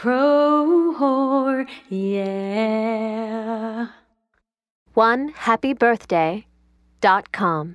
Pro yeah. One happy birthday dot com.